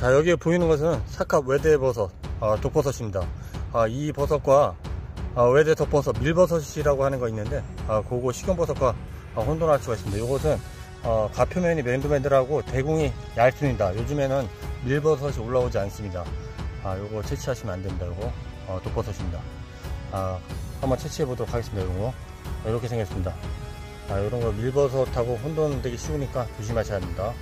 자 여기에 보이는 것은 사카 외대버섯 아, 독버섯입니다. 아, 이 버섯과 아, 외대 독버섯 밀버섯이라고 하는 거 있는데 아, 그거 식용버섯과 아, 혼돈할 수가 있습니다. 이것은 어, 아, 가표면이 맨들맨들하고 대궁이 얇습니다. 요즘에는 밀버섯이 올라오지 않습니다. 아, 요거 채취하시면 안 됩니다 요거. 어, 독버섯입니다. 아, 한번 채취해 보도록 하겠습니다 요거. 아, 이렇게 생겼습니다. 아, 이런 거 밀버섯하고 혼돈되기 쉬우니까 조심하셔야 합니다.